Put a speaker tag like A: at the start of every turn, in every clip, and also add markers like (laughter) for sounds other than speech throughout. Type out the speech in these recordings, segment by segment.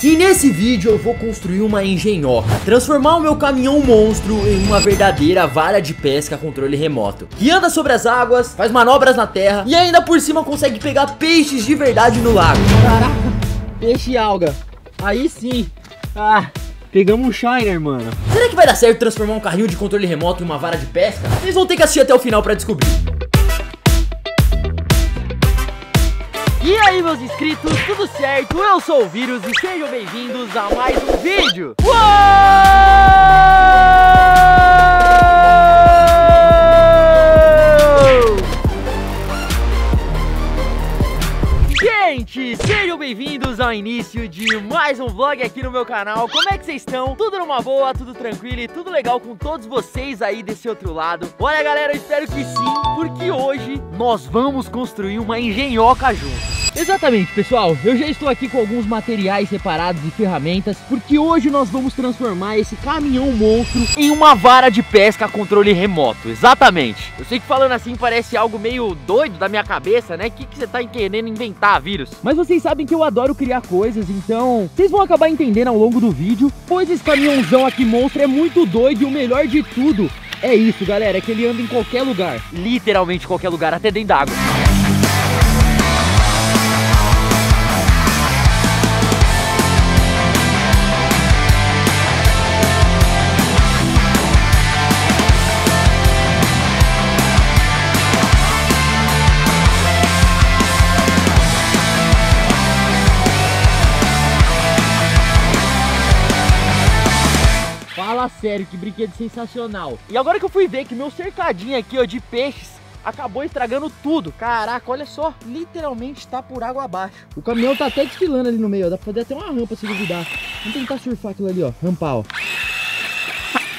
A: E nesse vídeo eu vou construir uma engenhoca, transformar o meu caminhão monstro em uma verdadeira vara de pesca a controle remoto, que anda sobre as águas, faz manobras na terra e ainda por cima consegue pegar peixes de verdade no lago.
B: Caraca, peixe e alga. Aí sim. Ah, pegamos um shiner, mano.
A: Será que vai dar certo transformar um carrinho de controle remoto em uma vara de pesca? Vocês vão ter que assistir até o final pra descobrir.
B: E aí, meus inscritos, tudo certo? Eu sou o Vírus e sejam bem-vindos a mais um vídeo. Uou! Gente, sejam bem-vindos ao início de mais um vlog aqui no meu canal. Como é que vocês estão? Tudo numa boa, tudo tranquilo e tudo legal com todos vocês aí desse outro lado? Olha, galera, eu espero que sim, porque hoje nós vamos construir uma engenhoca juntos. Exatamente, pessoal. Eu já estou aqui com alguns materiais separados e ferramentas, porque hoje nós vamos transformar esse caminhão monstro em uma vara de pesca a controle remoto. Exatamente. Eu sei que falando assim parece algo meio doido da minha cabeça, né? O que, que você tá querendo inventar, vírus? Mas vocês sabem que eu adoro criar coisas, então vocês vão acabar entendendo ao longo do vídeo, pois esse caminhãozão aqui monstro é muito doido e o melhor de tudo é isso, galera, é que ele anda em qualquer lugar. Literalmente qualquer lugar, até dentro d'água. Sério, que brinquedo sensacional. E agora que eu fui ver que meu cercadinho aqui, ó, de peixes acabou estragando tudo. Caraca, olha só, literalmente tá por água abaixo. O caminhão tá até desfilando ali no meio, ó. Dá pra fazer até uma rampa se duvidar. Vamos tentar surfar aquilo ali, ó. Rampar, ó.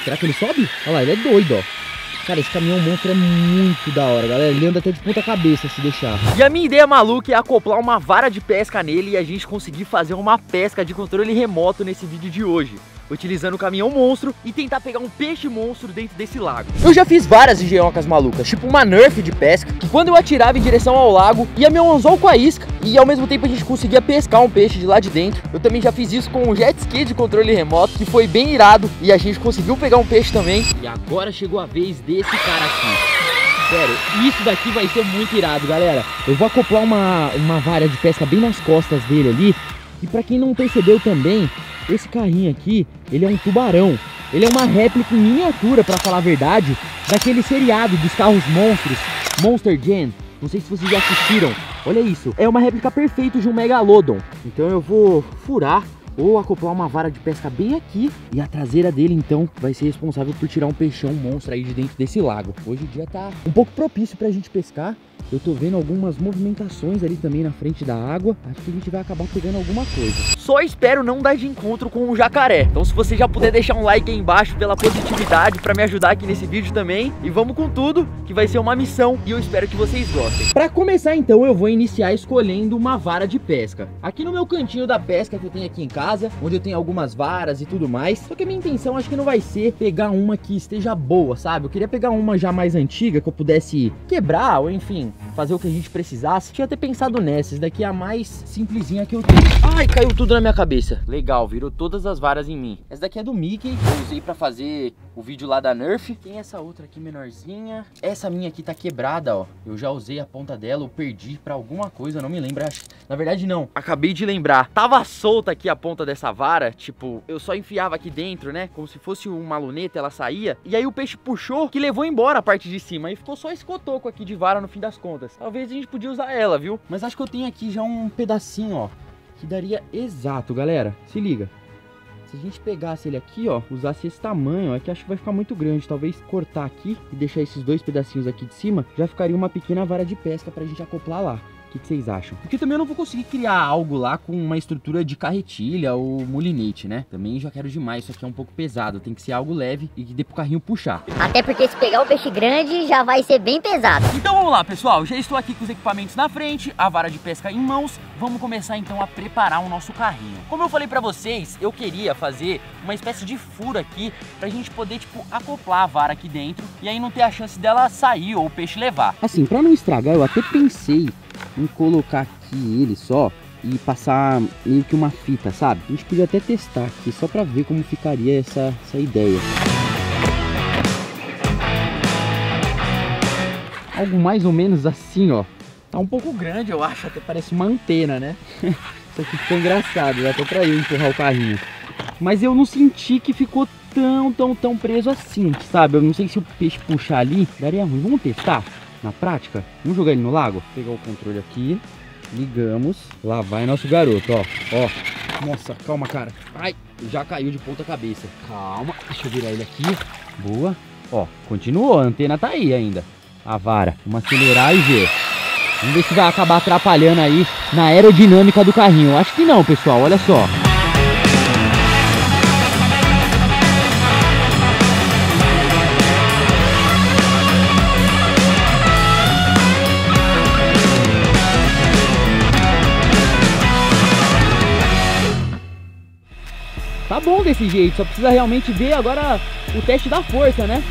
B: Será que ele sobe? Olha lá, ele é doido, ó. Cara, esse caminhão monstro é muito da hora, galera. Ele anda até de ponta cabeça se deixar. E a minha ideia maluca é acoplar uma vara de pesca nele e a gente conseguir fazer uma pesca de controle remoto nesse vídeo de hoje utilizando o caminhão monstro e tentar pegar um peixe monstro dentro desse lago. Eu já fiz várias engenhocas malucas, tipo uma Nerf de pesca, que quando eu atirava em direção ao lago, ia meu anzol com a isca e ao mesmo tempo a gente conseguia pescar um peixe de lá de dentro. Eu também já fiz isso com um jet ski de controle remoto, que foi bem irado e a gente conseguiu pegar um peixe também. E agora chegou a vez desse cara aqui. Sério, isso daqui vai ser muito irado, galera. Eu vou acoplar uma, uma vara de pesca bem nas costas dele ali. E pra quem não percebeu também, esse carrinho aqui, ele é um tubarão. Ele é uma réplica em miniatura, para falar a verdade, daquele seriado dos carros monstros, Monster Jam. Não sei se vocês já assistiram. Olha isso, é uma réplica perfeita de um Megalodon. Então eu vou furar ou acoplar uma vara de pesca bem aqui e a traseira dele então vai ser responsável por tirar um peixão monstro aí de dentro desse lago. Hoje o dia tá um pouco propício pra gente pescar. Eu tô vendo algumas movimentações ali também na frente da água. Acho que a gente vai acabar pegando alguma coisa. Só espero não dar de encontro com o jacaré. Então se você já puder deixar um like aí embaixo pela positividade para me ajudar aqui nesse vídeo também. E vamos com tudo, que vai ser uma missão e eu espero que vocês gostem. Para começar então, eu vou iniciar escolhendo uma vara de pesca. Aqui no meu cantinho da pesca que eu tenho aqui em casa, onde eu tenho algumas varas e tudo mais. Só que a minha intenção acho que não vai ser pegar uma que esteja boa, sabe? Eu queria pegar uma já mais antiga que eu pudesse quebrar ou enfim, fazer o que a gente precisasse. Tinha até pensado nessa, essa daqui é a mais simplesinha que eu tenho. Ai, caiu tudo na minha cabeça. Legal, virou todas as varas em mim. Essa daqui é do Mickey, eu usei pra fazer o vídeo lá da Nerf. Tem essa outra aqui menorzinha. Essa minha aqui tá quebrada, ó. Eu já usei a ponta dela, eu perdi pra alguma coisa, não me lembro. Acho... Na verdade, não. Acabei de lembrar. Tava solta aqui a ponta dessa vara, tipo, eu só enfiava aqui dentro, né? Como se fosse uma luneta, ela saía. E aí o peixe puxou, que levou embora a parte de cima. E ficou só esse cotoco aqui de vara no fim das contas. Talvez a gente podia usar ela, viu? Mas acho que eu tenho aqui já um pedacinho, ó. Que daria exato, galera. Se liga. Se a gente pegasse ele aqui, ó, usasse esse tamanho, é que acho que vai ficar muito grande. Talvez cortar aqui e deixar esses dois pedacinhos aqui de cima, já ficaria uma pequena vara de pesca pra gente acoplar lá. O que, que, vocês acham? Porque também eu não vou conseguir criar algo lá com uma estrutura de carretilha ou molinete, né? Também já quero demais, isso aqui é um pouco pesado. Tem que ser algo leve e que dê pro carrinho puxar.
C: Até porque se pegar o peixe grande, já vai ser bem pesado.
B: Então vamos lá, pessoal. Já estou aqui com os equipamentos na frente, a vara de pesca em mãos. Vamos começar então a preparar o nosso carrinho. Como eu falei pra vocês, eu queria fazer uma espécie de furo aqui pra gente poder, tipo, acoplar a vara aqui dentro e aí não ter a chance dela sair ou o peixe levar.
A: Assim, pra não estragar, eu até pensei em colocar aqui ele só
B: e passar meio que uma fita, sabe? A gente podia até testar aqui, só pra ver como ficaria essa, essa ideia. Algo mais ou menos assim, ó. Tá um pouco grande, eu acho, até parece uma antena, né? (laughs) Isso aqui ficou engraçado, dá até pra eu empurrar o carrinho. Mas eu não senti que ficou tão, tão, tão preso assim, sabe? Eu não sei se o peixe puxar ali, daria ruim. Vamos testar na prática? Vamos jogar ele no lago? Vou pegar o controle aqui, ligamos, lá vai nosso garoto, ó, ó. Nossa, calma, cara. Ai, já caiu de ponta cabeça. Calma, deixa eu virar ele aqui. Boa. Ó, continuou, a antena tá aí ainda. A vara. Vamos acelerar e ver. Vamos ver se vai acabar atrapalhando aí na aerodinâmica do carrinho. Acho que não, pessoal, olha só. Tá bom desse jeito, só precisa realmente ver agora o teste da força, né?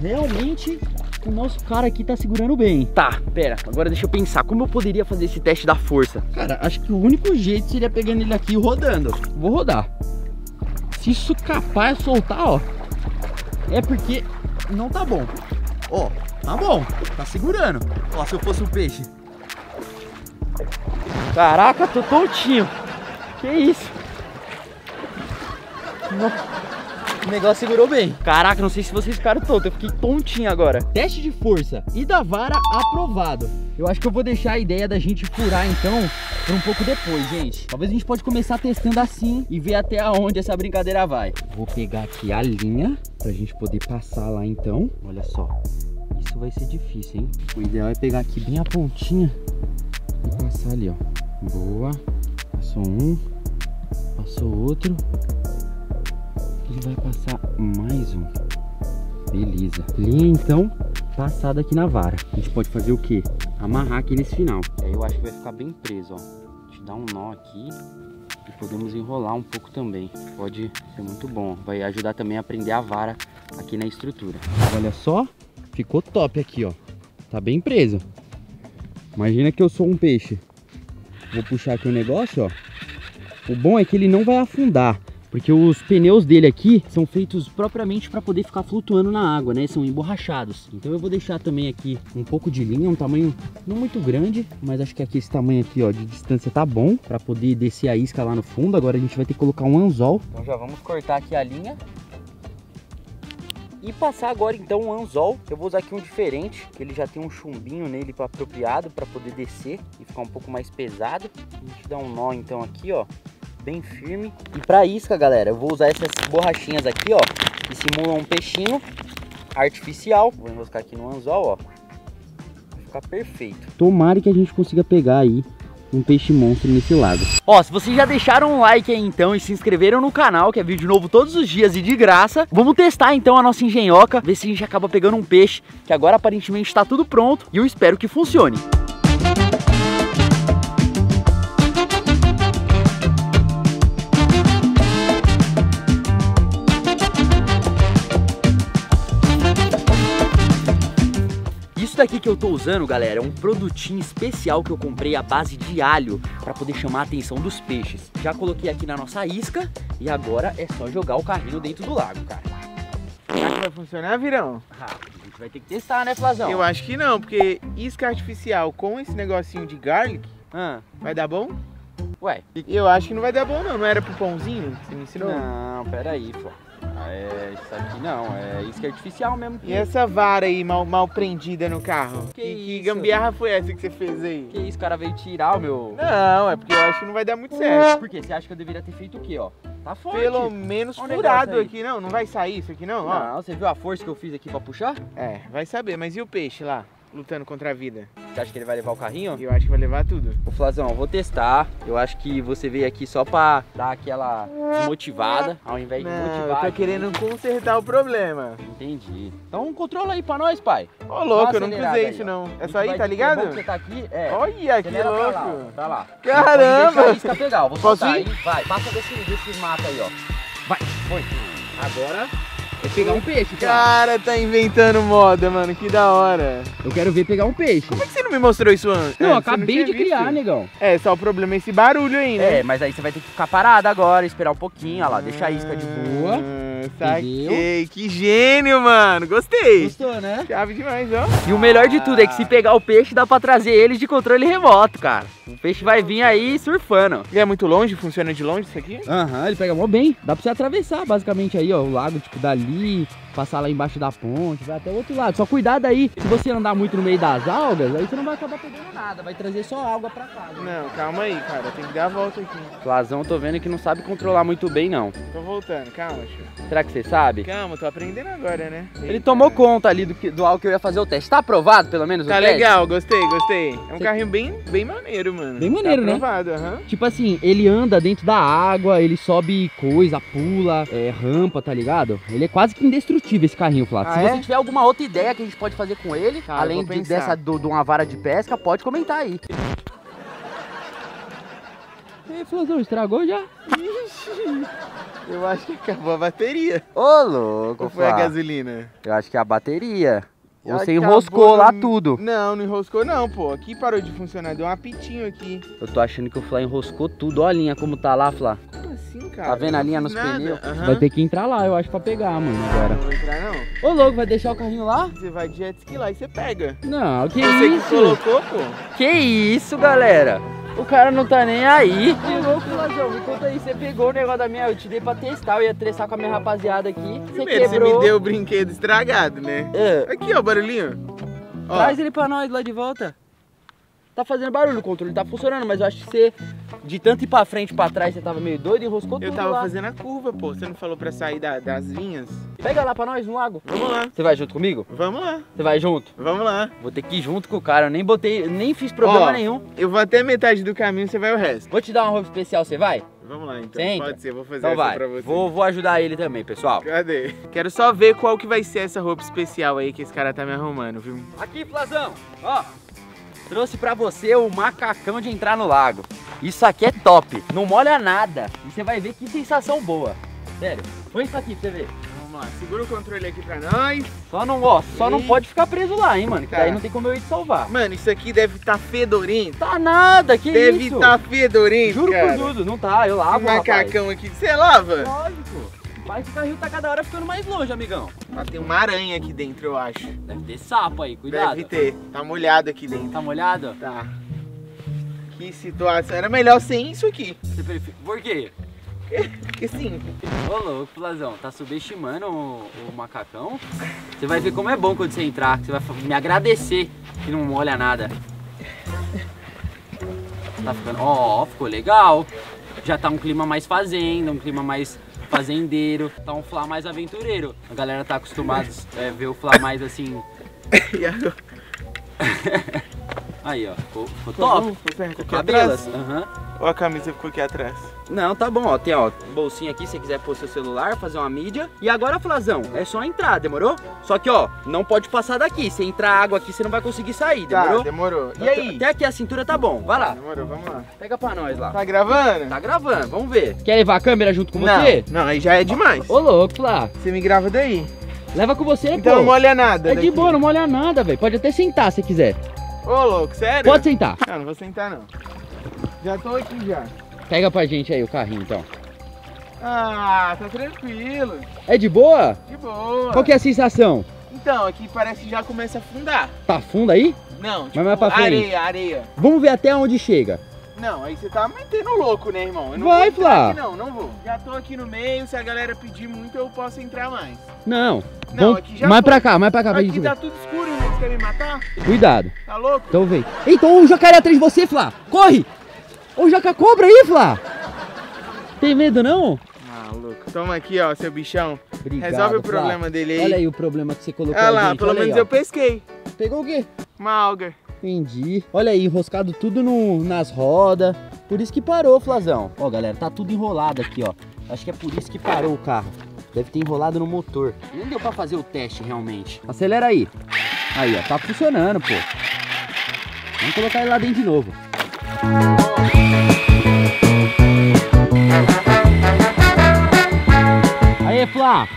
B: Realmente o nosso cara aqui tá segurando bem. Tá, pera, agora deixa eu pensar, como eu poderia fazer esse teste da força? Cara, acho que o único jeito seria pegando ele aqui e rodando. Vou rodar. Se isso capaz soltar, ó, é porque não tá bom. Ó, tá bom, tá segurando. Ó, se eu fosse um peixe. Caraca, tô tontinho. Que isso? O negócio segurou bem. Caraca, não sei se vocês ficaram tontos. Eu fiquei tontinho agora. Teste de força e da vara aprovado. Eu acho que eu vou deixar a ideia da gente furar então para um pouco depois, gente. Talvez a gente pode começar testando assim e ver até onde essa brincadeira vai. Vou pegar aqui a linha pra gente poder passar lá então. Olha só. Isso vai ser difícil, hein? O ideal é pegar aqui bem a pontinha e passar ali, ó. Boa. Passou um. Passou outro e vai passar mais um. Beleza. Linha então passada aqui na vara. A gente pode fazer o que? Amarrar aqui nesse final. Aí eu acho que vai ficar bem preso, ó. A gente dá um nó aqui e podemos enrolar um pouco também. Pode ser muito bom. Vai ajudar também a prender a vara aqui na estrutura. Olha só, ficou top aqui, ó. Tá bem preso. Imagina que eu sou um peixe. Vou puxar aqui o negócio, ó. O bom é que ele não vai afundar. Porque os pneus dele aqui são feitos propriamente para poder ficar flutuando na água, né? São emborrachados. Então eu vou deixar também aqui um pouco de linha, um tamanho não muito grande, mas acho que aqui esse tamanho aqui, ó, de distância tá bom para poder descer a isca lá no fundo. Agora a gente vai ter que colocar um anzol. Então já vamos cortar aqui a linha. E passar agora então um anzol, eu vou usar aqui um diferente, que ele já tem um chumbinho nele apropriado para poder descer e ficar um pouco mais pesado. A gente dá um nó então aqui, ó, bem firme. E para isca, galera, eu vou usar essas borrachinhas aqui, ó, que simulam um peixinho artificial. Vou enroscar aqui no anzol, ó. Vai ficar perfeito. Tomara que a gente consiga pegar aí um peixe monstro nesse lago. Ó, se vocês já deixaram um like aí então e se inscreveram no canal, que é vídeo novo todos os dias e de graça, vamos testar então a nossa engenhoca, ver se a gente acaba pegando um peixe, que agora aparentemente está tudo pronto e eu espero que funcione. Daqui que eu tô usando, galera, é um produtinho especial que eu comprei à base de alho para poder chamar a atenção dos peixes. Já coloquei aqui na nossa isca e agora é só jogar o carrinho dentro do lago, cara.
D: Será que vai funcionar, Virão?
B: Ah, a gente vai ter que testar, né, Flazão?
D: Eu acho que não, porque isca artificial com esse negocinho de garlic,
B: Ah,
D: vai dar bom?
B: ué,
D: Eu acho que não vai dar bom não, não era pro pãozinho que você me ensinou?
B: não, peraí, pô. Ah, É, isso aqui não, é isca artificial mesmo.
D: E essa vara aí mal, mal prendida no carro?
B: Que
D: que, que gambiarra foi essa que você fez aí?
B: Que isso, o cara veio tirar o meu...
D: Não, é porque eu acho que não vai dar muito certo.
B: Por quê? Você acha que eu deveria ter feito o quê, ó? Tá forte.
D: Pelo menos
B: Olha
D: furado aqui, não? Não vai sair isso aqui não? Ó.
B: Não, você viu a força que eu fiz aqui pra puxar?
D: É, vai saber, mas e o peixe lá, lutando contra a vida?
B: Você acha que ele vai levar o carrinho?
D: Eu acho que vai levar tudo.
B: Ô Flazão, eu vou testar. Eu acho que você veio aqui só pra dar aquela desmotivada, ao invés de
D: Não,
B: motivar.
D: eu tô querendo consertar o problema.
B: Entendi. Então controla aí pra nós, pai.
D: Ô, louco, eu não
B: aí,
D: isso não. É só aí, tá
B: é bom
D: ligado?
B: que você tá aqui, é.
D: Olha, que
B: pra lá,
D: louco.
B: ó, pra lá.
D: Caramba!
B: Pode deixar a pegar, eu vou
D: Posso
B: soltar
D: ir?
B: aí. Vai, passa desse, desse mato aí, ó. Vai, foi. Agora É pegar um peixe, cara.
D: Cara, tá inventando moda, mano. Que da hora.
B: Eu quero ver pegar um peixe.
D: Como é que você não me mostrou isso antes?
B: Não,
D: você
B: acabei
D: tinha
B: de criar,
D: visto?
B: negão.
D: É, só o problema é esse barulho aí, né?
B: É, mas aí você vai ter que ficar parado agora, esperar um pouquinho, olha lá, deixa a isca de boa.
D: Ah, saquei. Que gênio, mano. Gostei.
B: Gostou, né?
D: Chave demais, ó.
B: E o melhor de tudo é que se pegar o peixe, dá pra trazer eles de controle remoto, cara. O peixe vai vir aí surfando.
D: E é muito longe? Funciona de longe isso aqui?
B: Aham, ele pega mó bem. Dá pra você atravessar, basicamente, aí, ó, o lago, tipo, dali, passar lá embaixo da ponte, vai até o outro lado. Só cuidado aí, se você andar muito no meio das algas, aí você não vai acabar pegando nada, vai trazer só água pra casa.
D: Não, calma aí, cara. Tem que dar a volta aqui.
B: Plazão, tô vendo que não sabe controlar muito bem, não.
D: Tô voltando, calma, tio.
B: Será que você sabe?
D: Calma, tô aprendendo agora, né?
B: Ele tomou conta ali do, que, do algo que eu ia fazer o teste. Tá aprovado, pelo menos,
D: Tá
B: o teste?
D: legal, gostei, gostei. É um
B: Cê-
D: carrinho bem, bem maneiro, mano.
B: Bem maneiro,
D: tá
B: né?
D: aprovado, aham.
B: Tipo assim, ele anda dentro da água, ele sobe coisa, pula, é, rampa, tá ligado? Ele é quase que indestrutível esse carrinho, Flávio.
D: Ah,
B: Se
D: é?
B: você tiver alguma outra ideia que a gente pode fazer com ele,
D: eu
B: além de, dessa do- de uma vara de pesca, pode comentar aí. E aí, Flanzão, estragou já?
D: Eu acho que acabou a bateria.
B: Ô, louco,
D: Ou foi a
B: Flá.
D: gasolina?
B: Eu acho que é a bateria. Ou você enroscou lá
D: no-
B: tudo.
D: Não, não enroscou não, pô. Aqui parou de funcionar, deu um apitinho aqui.
B: Eu tô achando que o Flá enroscou tudo. Olha a linha como tá lá, Flá.
D: Assim, cara?
B: Tá vendo a linha nos
D: nada.
B: pneus?
D: Aham.
B: Vai ter que entrar lá, eu acho, pra pegar, mano, agora.
D: Não vou entrar não.
B: Ô, louco, vai deixar o carrinho lá?
D: Você vai de jet ski lá e você pega.
B: Não, que
D: Você
B: isso?
D: que colocou, pô.
B: Que isso, galera? O cara não tá nem aí. Que louco, Lajão. Me conta aí, você pegou o negócio da minha, eu te dei pra testar, eu ia testar com a minha rapaziada aqui. Você
D: Primeiro, você
B: quebrou.
D: me deu o brinquedo estragado, né?
B: É.
D: Aqui, ó, o barulhinho. Ó,
B: Traz ele pra nós lá de volta. Tá fazendo barulho, o controle tá funcionando, mas eu acho que você, de tanto ir pra frente e pra trás, você tava meio doido e enroscou
D: eu
B: tudo
D: tava
B: lá.
D: fazendo a curva, pô. Você não falou pra sair da- das linhas?
B: Pega lá pra nós no lago.
D: Vamos lá.
B: Você vai junto comigo?
D: Vamos lá.
B: Você vai junto?
D: Vamos lá.
B: Vou ter que ir junto com o cara, eu nem botei, nem fiz problema
D: Ó.
B: nenhum.
D: Eu vou até metade do caminho, você vai o resto.
B: Vou te dar uma roupa especial, você vai?
D: Vamos lá, então.
B: Entra?
D: Pode ser, vou fazer
B: Então
D: essa
B: vai.
D: pra você.
B: Vou, vou ajudar ele também, pessoal.
D: Cadê? Quero só ver qual que vai ser essa roupa especial aí que esse cara tá me arrumando, viu?
B: Aqui, Flazão, ó. Trouxe pra você o macacão de entrar no lago. Isso aqui é top, não molha nada. E você vai ver que sensação boa. Sério, põe isso aqui pra você ver.
D: Vamos lá, segura o controle aqui pra nós.
B: Só não, ó, só não pode ficar preso lá, hein, mano. Que
D: Tá.
B: daí não tem como eu ir te salvar.
D: Mano, isso aqui deve estar tá fedorento.
B: Tá nada, que
D: deve
B: isso?
D: estar tá fedorento,
B: Juro
D: cara.
B: por tudo, não tá, eu
D: Esse
B: lavo, rapaz.
D: macacão aqui, você lava?
B: Lógico. Mas o carrinho tá cada hora ficando mais longe, amigão.
D: Tem uma aranha aqui dentro, eu acho.
B: Deve ter sapo aí, cuidado.
D: Deve ter. Tá molhado aqui dentro.
B: Tá molhado?
D: Tá. Que situação. Era melhor sem isso aqui.
B: Você prefere... Por quê?
D: Porque sim.
B: Ô louco, Plazão, tá subestimando o, o macacão? Você vai ver como é bom quando você entrar, que você vai me agradecer que não molha nada. Tá ficando. Ó, ficou legal. Já tá um clima mais fazenda, um clima mais fazendeiro, tá um Flá mais aventureiro. A galera tá acostumada a ver o Flá mais assim. (laughs) (laughs) Aí, ó, ficou, top.
D: Ficou
B: Cabelas. Aham.
D: Ou a camisa ficou aqui atrás?
B: Não, tá bom, ó. Tem, ó, bolsinha aqui se você quiser pôr seu celular, fazer uma mídia. E agora, Flazão, é só entrar, demorou? Só que, ó, não pode passar daqui. Se entrar água aqui, você não vai conseguir sair, demorou?
D: Tá, demorou. E aí?
B: Até aqui a cintura tá bom. Vai lá,
D: Demorou, vamos lá.
B: pega pra nós lá.
D: Tá gravando?
B: Tá gravando, vamos ver. Quer levar a câmera junto com
D: não,
B: você?
D: não, aí já é demais.
B: Ô, louco, Flá.
D: Você me grava daí.
B: Leva com você,
D: Então
B: pô.
D: não molha nada.
B: É de
D: daqui.
B: boa, não molha nada, velho. Pode até sentar se quiser.
D: Ô, louco, sério?
B: Pode sentar.
D: Não, não vou sentar não. Já tô aqui já.
B: Pega pra gente aí o carrinho, então.
D: Ah, tá tranquilo.
B: É de boa?
D: De boa.
B: Qual que é a sensação?
D: Então, aqui parece que já começa a afundar.
B: Tá fundo aí?
D: Não, tipo,
B: mais pra frente.
D: areia, areia.
B: Vamos ver até onde chega.
D: Não, aí você tá metendo louco, né, irmão? Eu não
B: Vai,
D: vou
B: Flá.
D: aqui não, não vou. Já tô aqui no meio, se a galera pedir muito, eu posso entrar mais.
B: Não.
D: Não,
B: Vamos-
D: aqui já
B: mais
D: foi.
B: pra cá, mais pra cá pra
D: Aqui
B: gente
D: tá tudo escuro, irmão. Você quer me matar?
B: Cuidado.
D: Tá louco?
B: Então vem. Eita, o jacaré atrás de você, Flá. Corre! Ô, jaca cobra aí, Flá. Tem medo, não?
D: Louco. Toma aqui, ó, seu bichão.
B: Obrigado,
D: Resolve o
B: Flá.
D: problema dele aí.
B: Olha aí o problema que você colocou
D: Olha lá,
B: gente,
D: pelo
B: olha
D: menos
B: aí,
D: eu pesquei.
B: Pegou o quê?
D: Uma alga.
B: Entendi. Olha aí, enroscado tudo no, nas rodas. Por isso que parou, Flazão. Ó, galera, tá tudo enrolado aqui, ó. Acho que é por isso que parou o carro. Deve ter enrolado no motor. Nem deu pra fazer o teste realmente. Acelera aí. Aí, ó, tá funcionando, pô. Vamos colocar ele lá dentro de novo. Aí, Flá.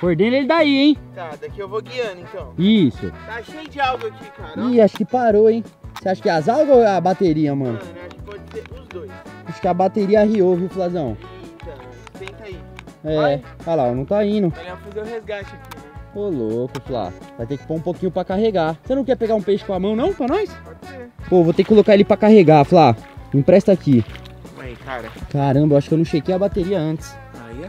B: Coordena ele daí, hein?
D: Tá, daqui eu vou guiando então.
B: Isso.
D: Tá cheio de algo aqui, cara.
B: Ih, acho que parou, hein? Você acha que é as algas ou é a bateria, mano?
D: Mano, acho que pode ser os dois.
B: Acho que a bateria riou, viu, Flazão?
D: Eita, tenta aí.
B: É, olha lá, não tá indo.
D: Melhor fazer o resgate aqui, né?
B: Ô, louco, Flá. Vai ter que pôr um pouquinho pra carregar. Você não quer pegar um peixe com a mão, não, pra nós?
D: Pode ser.
B: Pô, vou ter que colocar ele pra carregar, Flá. Me empresta aqui.
D: Aí, cara.
B: Caramba, eu acho que eu não chequei a bateria antes.
D: Aí é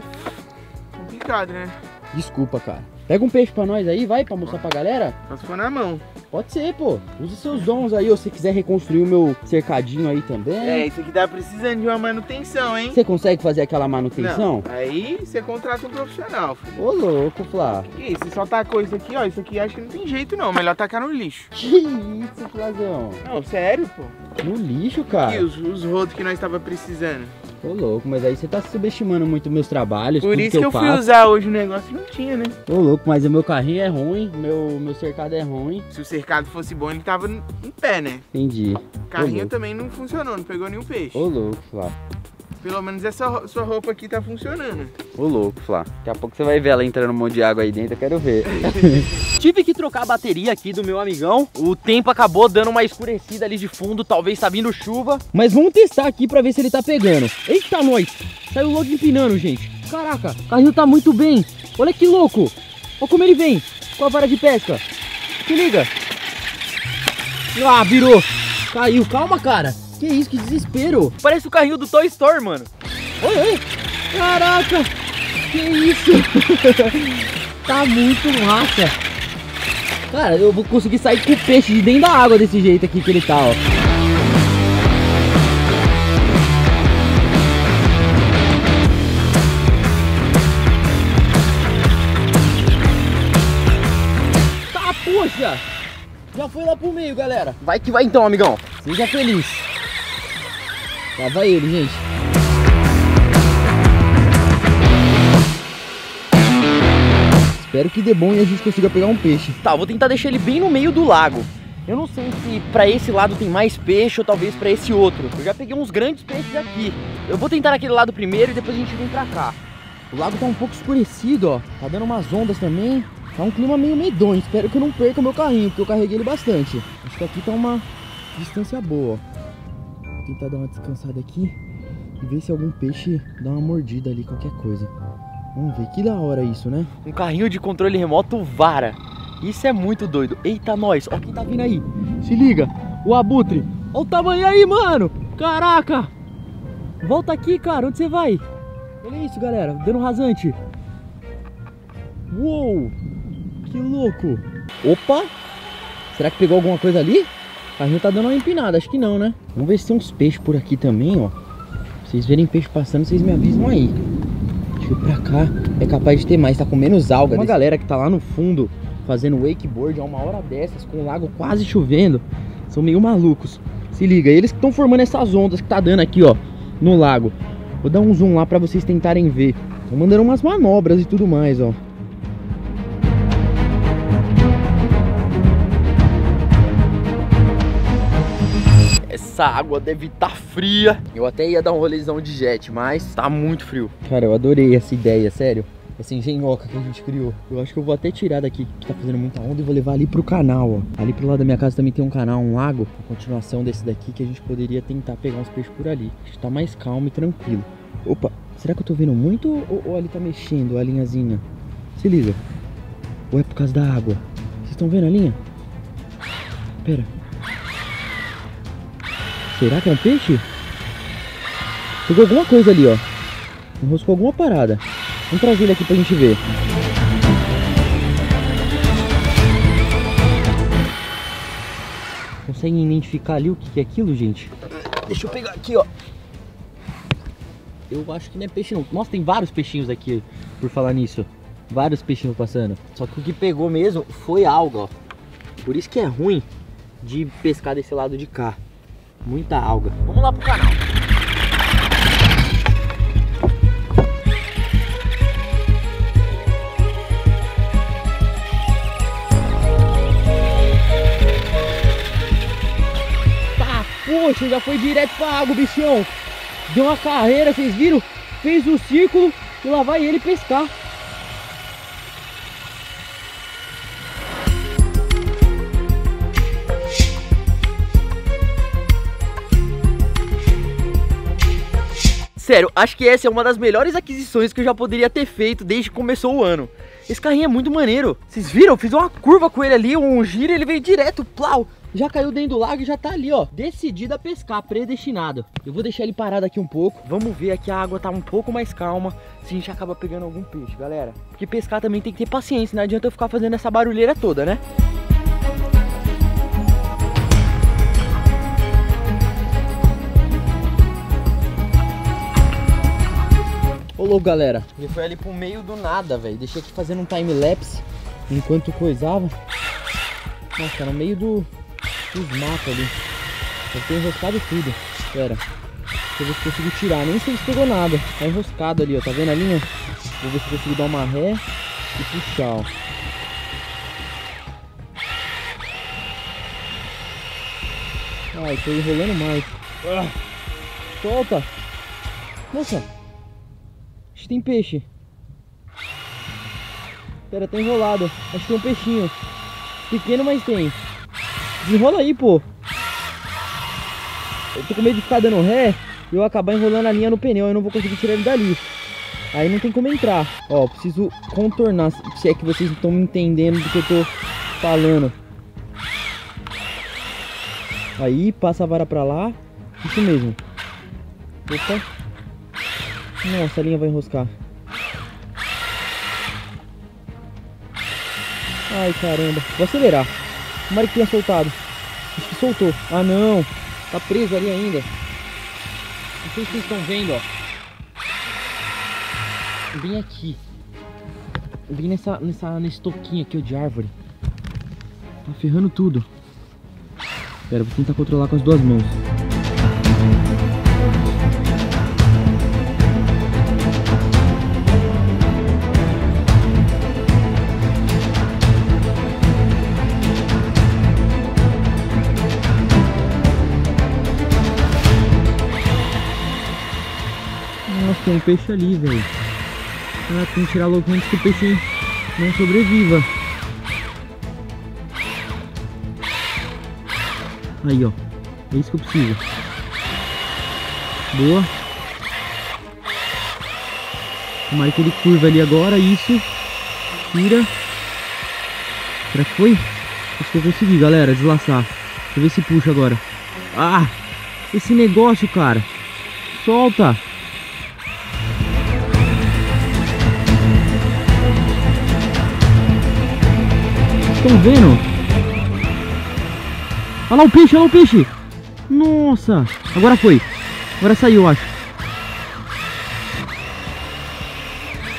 D: complicado, né?
B: Desculpa, cara. Pega um peixe pra nós aí, vai, pra mostrar pra galera.
D: Só se for na mão.
B: Pode ser, pô. Use seus dons aí, ou se quiser reconstruir o meu cercadinho aí também.
D: É, isso aqui tá precisando de uma manutenção, hein?
B: Você consegue fazer aquela manutenção?
D: Não, aí você contrata um profissional, filho.
B: Ô, louco, Flá.
D: Que isso? Você só tacou isso aqui, ó. Isso aqui acho que não tem jeito, não. Melhor tacar no lixo.
B: Que isso, Flazão?
D: Não, sério, pô.
B: No lixo,
D: E
B: cara.
D: os, os rodos que nós tava precisando.
B: Ô, louco, mas aí você tá subestimando muito meus trabalhos.
D: Por isso que eu, fui
B: faço.
D: usar hoje o negócio e não tinha, né?
B: Ô, louco, mas o meu carrinho é ruim, meu, meu cercado é ruim.
D: Se o cercado fosse bom, ele tava em pé, né?
B: Entendi.
D: O carrinho também não funcionou, não pegou nenhum peixe.
B: Ô, louco, Flá.
D: Pelo menos essa sua roupa aqui tá funcionando.
B: Ô, louco, Flá. Daqui a pouco você vai ver ela entrando um monte de água aí dentro, eu quero ver. (laughs) Tive que trocar a bateria aqui do meu amigão. O tempo acabou dando uma escurecida ali de fundo, talvez tá vindo chuva. Mas vamos testar aqui pra ver se ele tá pegando. Eita, nós! Saiu logo empinando, gente. Caraca, o carrinho tá muito bem. Olha que louco. Olha como ele vem com a vara de pesca. Se liga. Ah, virou. Caiu. Calma, cara. Que isso, que desespero. Parece o carrinho do Toy Story, mano. Oi, oi. Caraca. Que isso. (laughs) tá muito massa. Cara, eu vou conseguir sair com o peixe de dentro da água desse jeito aqui que ele tá, ó. Tá, poxa! Já foi lá pro meio, galera. Vai que vai então, amigão. Seja feliz. Lá vai ele, gente. Espero que dê bom e a gente consiga pegar um peixe. Tá, vou tentar deixar ele bem no meio do lago. Eu não sei se pra esse lado tem mais peixe ou talvez pra esse outro. Eu já peguei uns grandes peixes aqui. Eu vou tentar naquele lado primeiro e depois a gente vem pra cá. O lago tá um pouco escurecido, ó. Tá dando umas ondas também. Tá um clima meio medonho. Espero que eu não perca o meu carrinho, porque eu carreguei ele bastante. Acho que aqui tá uma distância boa, ó. Tentar dar uma descansada aqui e ver se algum peixe dá uma mordida ali, qualquer coisa. Vamos ver, que da hora isso, né? Um carrinho de controle remoto vara. Isso é muito doido. Eita, nós, ó quem tá vindo aí. Se liga, o abutre. Olha o tamanho aí, mano. Caraca. Volta aqui, cara. Onde você vai? Olha isso, galera. Dando rasante. Uou. Que louco. Opa. Será que pegou alguma coisa ali? O carrinho tá dando uma empinada. Acho que não, né? Vamos ver se tem uns peixes por aqui também, ó. Vocês verem peixe passando, vocês me avisam aí. Deixa eu ir pra cá. É capaz de ter mais, tá com menos alga. Uma galera que tá lá no fundo fazendo wakeboard a uma hora dessas, com o lago quase chovendo, são meio malucos. Se liga, eles que estão formando essas ondas que tá dando aqui, ó, no lago. Vou dar um zoom lá pra vocês tentarem ver. Estão mandando umas manobras e tudo mais, ó. Essa água deve estar fria. Eu até ia dar um rolezão de jet, mas tá muito frio. Cara, eu adorei essa ideia, sério. Essa engenhoca que a gente criou. Eu acho que eu vou até tirar daqui que tá fazendo muita onda e vou levar ali pro canal, ó. Ali pro lado da minha casa também tem um canal, um lago. A continuação desse daqui que a gente poderia tentar pegar uns peixes por ali. A gente tá mais calmo e tranquilo. Opa, será que eu tô vendo muito ou, ou ali tá mexendo a linhazinha? Se liga. Ou é por causa da água? Vocês estão vendo a linha? Pera. Será que é um peixe? Pegou alguma coisa ali, ó. Enroscou alguma parada. Vamos trazer ele aqui pra gente ver. Conseguem identificar ali o que é aquilo, gente? Deixa eu pegar aqui, ó. Eu acho que não é peixe não. Nossa, tem vários peixinhos aqui, por falar nisso. Vários peixinhos passando. Só que o que pegou mesmo foi alga, ó. Por isso que é ruim de pescar desse lado de cá. Muita alga. Vamos lá pro canal. Tá, poxa, já foi direto pra água, bichão. Deu uma carreira, vocês viram? Fez o círculo e lá vai ele pescar. Sério, acho que essa é uma das melhores aquisições que eu já poderia ter feito desde que começou o ano. Esse carrinho é muito maneiro. Vocês viram? Eu fiz uma curva com ele ali, um giro ele veio direto, plau. Já caiu dentro do lago e já tá ali, ó, decidido a pescar, predestinado. Eu vou deixar ele parado aqui um pouco. Vamos ver aqui, a água tá um pouco mais calma. Se a gente acaba pegando algum peixe, galera. Porque pescar também tem que ter paciência, não adianta eu ficar fazendo essa barulheira toda, né? Ô louco, galera. Ele foi ali pro meio do nada, velho. Deixei aqui fazendo um time-lapse enquanto coisava. Nossa, no meio do, dos matos ali. Eu tenho enroscado tudo. Pera. Deixa eu ver se consigo tirar. Nem sei se pegou nada. Tá enroscado ali, ó. Tá vendo a linha? Vou ver se consigo dar uma ré e puxar, ó. Ai, tô enrolando mais. Ah, solta! Nossa! Acho que tem peixe. Pera, tá enrolado. Acho que tem um peixinho. Pequeno, mas tem. Desenrola aí, pô. Eu tô com medo de ficar dando ré e eu acabar enrolando a linha no pneu. Eu não vou conseguir tirar ele dali. Aí não tem como entrar. Ó, preciso contornar. Se é que vocês estão me entendendo do que eu tô falando. Aí, passa a vara pra lá. Isso mesmo. Opa. Nossa, a linha vai enroscar. Ai, caramba. Vou acelerar. Tomara que tenha soltado. Acho que soltou. Ah, não. Tá preso ali ainda. Não sei se vocês estão vendo, ó. Bem aqui. Bem nessa, nessa, nesse toquinho aqui ó, de árvore. Tá ferrando tudo. Pera, vou tentar controlar com as duas mãos. Tem um peixe ali, velho. Ah, tem que tirar logo antes que o peixe não sobreviva. Aí, ó. É isso que eu preciso. Boa. Tomara que ele curva ali agora. Isso. Tira. Será que foi? Acho que eu consegui, galera, deslaçar. Deixa eu ver se puxa agora. Ah! Esse negócio, cara. Solta! Estão vendo? Olha lá o peixe, olha lá o peixe. Nossa. Agora foi. Agora saiu, eu acho.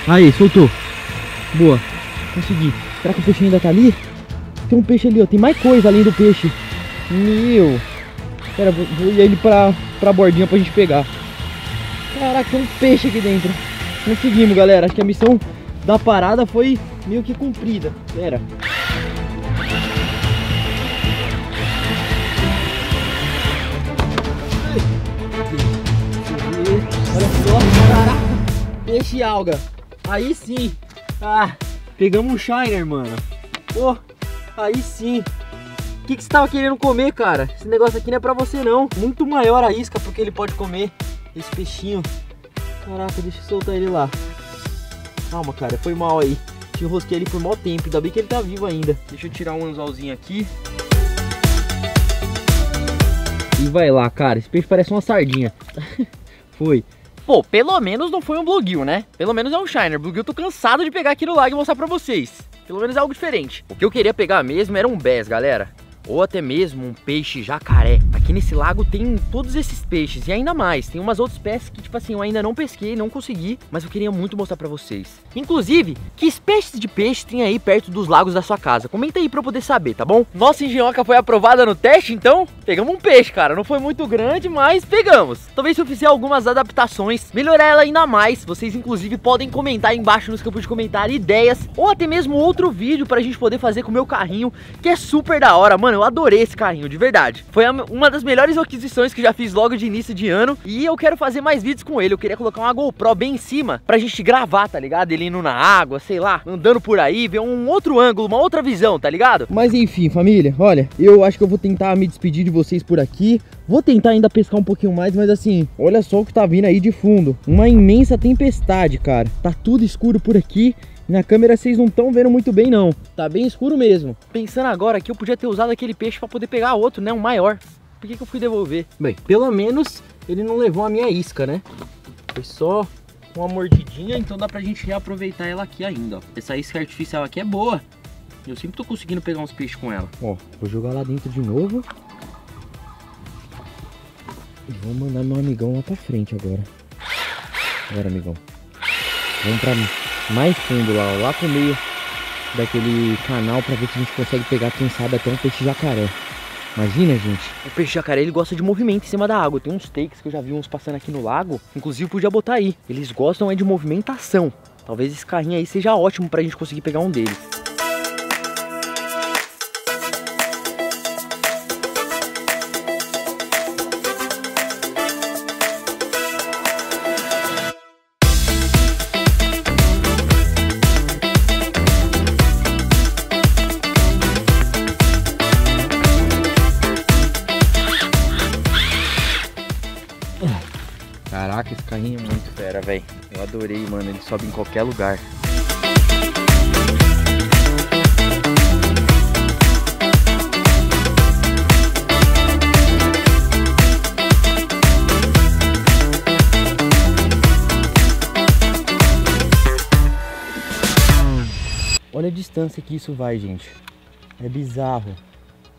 B: Aí, soltou. Boa. Consegui. Será que o peixe ainda tá ali? Tem um peixe ali, ó. Tem mais coisa além do peixe. Meu. Pera, vou, ir ele pra, pra bordinha pra gente pegar. Caraca, tem um peixe aqui dentro. Conseguimos, galera. Acho que a missão da parada foi meio que cumprida. Pera. Olha só, caraca, peixe e alga. Aí sim. Ah, pegamos um shiner, mano. Pô, aí sim. O que, que você tava querendo comer, cara? Esse negócio aqui não é pra você não. Muito maior a isca porque ele pode comer esse peixinho. Caraca, deixa eu soltar ele lá. Calma, cara, foi mal aí. Te enrosquei ele por mau tempo, ainda bem que ele tá vivo ainda. Deixa eu tirar um anzolzinho aqui. E vai lá, cara. Esse peixe parece uma sardinha. (laughs) Foi. Pô, pelo menos não foi um bluegill, né? Pelo menos é um shiner. Bluegill tô cansado de pegar aqui no lago e mostrar pra vocês. Pelo menos é algo diferente. O que eu queria pegar mesmo era um bass, galera. Ou até mesmo um peixe jacaré. Aqui nesse lago tem todos esses peixes e ainda mais. Tem umas outras espécies que, tipo assim, eu ainda não pesquei, não consegui, mas eu queria muito mostrar pra vocês. Inclusive, que espécies de peixe tem aí perto dos lagos da sua casa? Comenta aí pra eu poder saber, tá bom? Nossa engenhoca foi aprovada no teste, então pegamos um peixe, cara. Não foi muito grande, mas pegamos. Talvez se eu fizer algumas adaptações, melhorar ela ainda mais. Vocês, inclusive, podem comentar aí embaixo nos campos de comentário ideias ou até mesmo outro vídeo pra gente poder fazer com o meu carrinho, que é super da hora. Mano, Mano, eu adorei esse carrinho, de verdade. Foi uma das melhores aquisições que já fiz logo de início de ano. E eu quero fazer mais vídeos com ele. Eu queria colocar uma GoPro bem em cima pra gente gravar, tá ligado? Ele indo na água, sei lá, andando por aí, ver um outro ângulo, uma outra visão, tá ligado?
A: Mas enfim, família, olha, eu acho que eu vou tentar me despedir de vocês por aqui. Vou tentar ainda pescar um pouquinho mais, mas assim, olha só o que tá vindo aí de fundo. Uma imensa tempestade, cara. Tá tudo escuro por aqui. Na câmera vocês não estão vendo muito bem não. Tá bem escuro mesmo.
B: Pensando agora que eu podia ter usado aquele peixe para poder pegar outro, né? Um maior. Por que, que eu fui devolver?
A: Bem, pelo menos ele não levou a minha isca, né? Foi só uma mordidinha, então dá pra gente reaproveitar ela aqui ainda, ó. Essa isca artificial aqui é boa. Eu sempre tô conseguindo pegar uns peixes com ela. Ó, vou jogar lá dentro de novo. E vou mandar meu amigão lá pra frente agora. Agora, amigão. Vamos pra mais fundo lá, ó, lá pro meio daquele canal pra ver se a gente consegue pegar, quem sabe, até um peixe jacaré. Imagina, gente.
B: O peixe jacaré, ele gosta de movimento em cima da água. Tem uns takes que eu já vi uns passando aqui no lago. Inclusive, podia botar aí. Eles gostam é de movimentação. Talvez esse carrinho aí seja ótimo pra gente conseguir pegar um deles.
A: Fera, velho. Eu adorei, mano. Ele sobe em qualquer lugar. Olha a distância que isso vai, gente. É bizarro.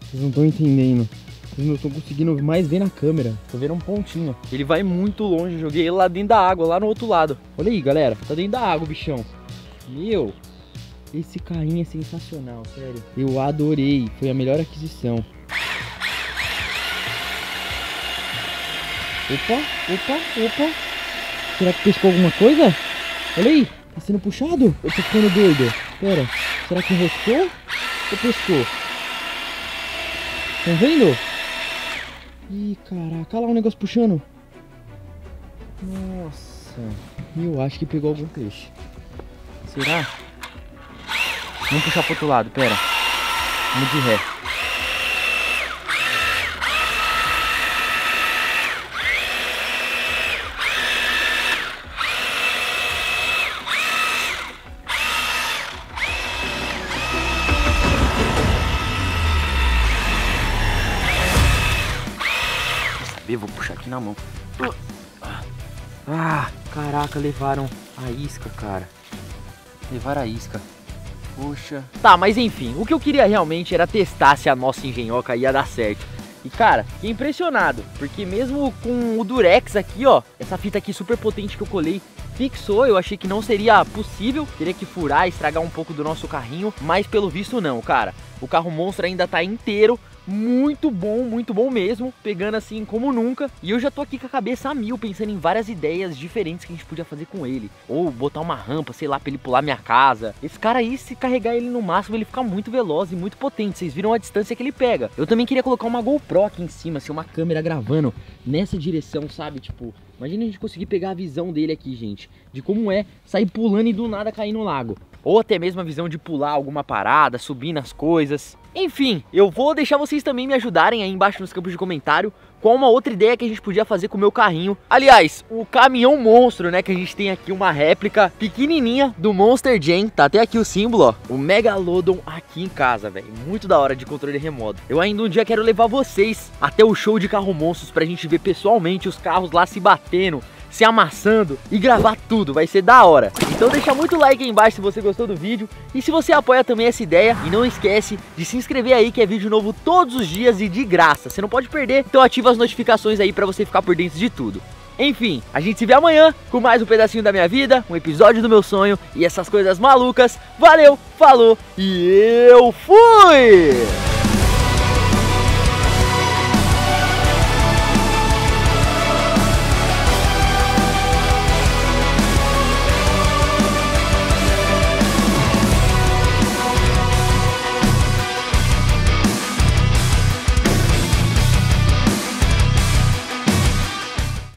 A: Vocês não estão entendendo. Não estão conseguindo mais ver na câmera. Tô vendo um pontinho. Ele vai muito longe. Eu joguei ele lá dentro da água, lá no outro lado. Olha aí, galera. Tá dentro da água, bichão. Meu, esse carrinho é sensacional, sério. Eu adorei. Foi a melhor aquisição. Opa, opa, opa. Será que pescou alguma coisa? Olha aí. Tá sendo puxado? Eu tô ficando doido. Pera. Será que enroscou? Ou pescou? Estão vendo? Ih, caraca, olha lá um negócio puxando. Nossa, eu acho que pegou algum peixe. Será? Vamos puxar pro outro lado, pera. Vamos de ré. Aqui na mão. Ah, caraca, levaram a isca, cara. Levaram a isca. Poxa.
B: Tá, mas enfim, o que eu queria realmente era testar se a nossa engenhoca ia dar certo. E cara, fiquei impressionado, porque mesmo com o Durex aqui, ó, essa fita aqui super potente que eu colei, fixou, eu achei que não seria possível, teria que furar, estragar um pouco do nosso carrinho, mas pelo visto não, cara. O carro monstro ainda tá inteiro, muito bom, muito bom mesmo, pegando assim como nunca. E eu já tô aqui com a cabeça a mil, pensando em várias ideias diferentes que a gente podia fazer com ele. Ou botar uma rampa, sei lá, pra ele pular minha casa. Esse cara aí, se carregar ele no máximo, ele fica muito veloz e muito potente. Vocês viram a distância que ele pega. Eu também queria colocar uma GoPro aqui em cima, assim, uma câmera gravando nessa direção, sabe? Tipo, imagina a gente conseguir pegar a visão dele aqui, gente. De como é sair pulando e do nada cair no lago. Ou até mesmo a visão de pular alguma parada, subir nas coisas. Enfim, eu vou deixar vocês também me ajudarem aí embaixo nos campos de comentário com uma outra ideia que a gente podia fazer com o meu carrinho. Aliás, o caminhão monstro, né, que a gente tem aqui uma réplica pequenininha do Monster Jam, tá até aqui o símbolo, ó, o Megalodon aqui em casa, velho, muito da hora de controle remoto. Eu ainda um dia quero levar vocês até o show de carro monstros pra gente ver pessoalmente os carros lá se batendo, se amassando e gravar tudo, vai ser da hora. Então deixa muito like aí embaixo se você gostou do vídeo e se você apoia também essa ideia e não esquece de se inscrever aí que é vídeo novo todos os dias e de graça, você não pode perder, então ativa as notificações aí pra você ficar por dentro de tudo. Enfim, a gente se vê amanhã com mais um pedacinho da minha vida, um episódio do meu sonho e essas coisas malucas. Valeu, falou e eu fui!